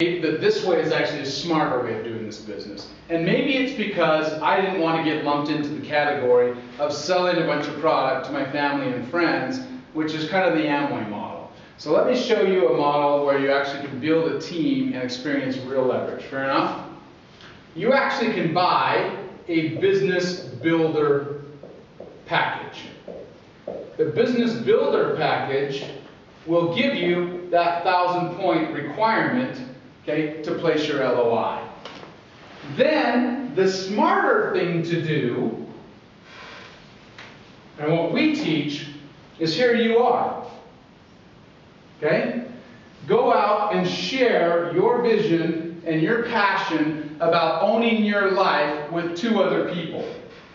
that this way is actually a smarter way of doing this business. And maybe it's because I didn't want to get lumped into the category of selling a bunch of product to my family and friends, which is kind of the Amway model. So let me show you a model where you actually can build a team and experience real leverage. Fair enough? You actually can buy a business builder package. The business builder package will give you that thousand point requirement okay, to place your LOI. Then the smarter thing to do, and what we teach, is here you are. Okay? Go out and share your vision and your passion about owning your life with two other people.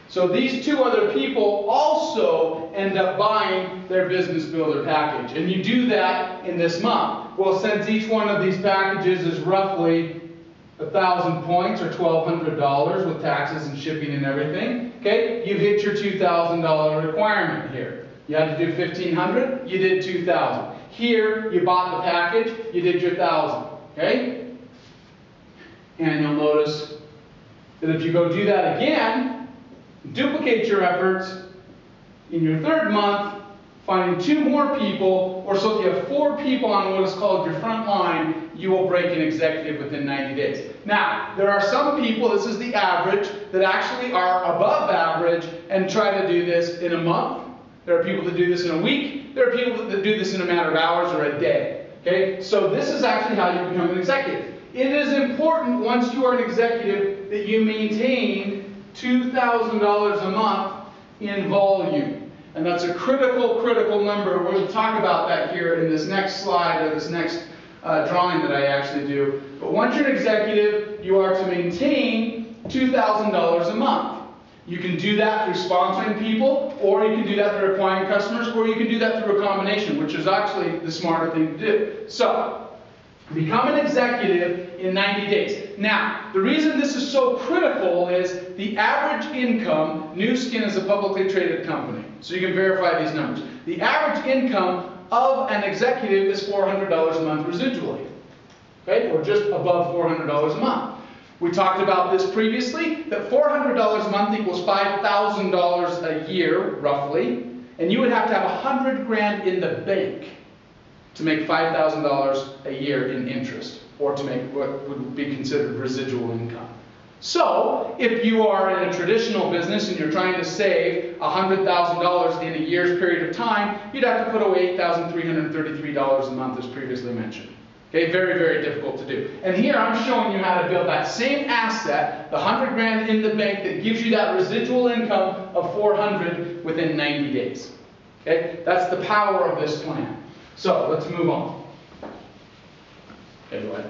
So these two other people also end up buying their business builder package. And you do that in this month. Well, since each one of these packages is roughly a thousand points or $1,200 with taxes and shipping and everything, okay, you've hit your $2,000 requirement here. You had to do 1500 you did 2000 Here, you bought the package, you did your 1000 okay? And you'll notice that if you go do that again, duplicate your efforts in your third month, finding two more people, or so if you have four people on what is called your front line, you will break an executive within 90 days. Now, there are some people, this is the average, that actually are above average and try to do this in a month. There are people that do this in a week. There are people that do this in a matter of hours or a day. Okay? So this is actually how you become an executive. It is important once you are an executive that you maintain $2,000 a month in volume. And that's a critical, critical number. We're going to talk about that here in this next slide or this next uh, drawing that I actually do. But once you're an executive, you are to maintain $2,000 a month. You can do that through sponsoring people, or you can do that through acquiring customers, or you can do that through a combination, which is actually the smarter thing to do. So, Become an executive in 90 days. Now, the reason this is so critical is the average income, Nu Skin is a publicly traded company, so you can verify these numbers. The average income of an executive is $400 a month residually, okay, or just above $400 a month. We talked about this previously, that $400 a month equals $5,000 a year, roughly, and you would have to have 100 grand in the bank to make $5,000 a year in interest, or to make what would be considered residual income. So, if you are in a traditional business and you're trying to save $100,000 in a year's period of time, you'd have to put away $8,333 a month as previously mentioned. Okay, very, very difficult to do. And here I'm showing you how to build that same asset, the 100 grand in the bank that gives you that residual income of 400 within 90 days. Okay, that's the power of this plan. So let's move on. Okay.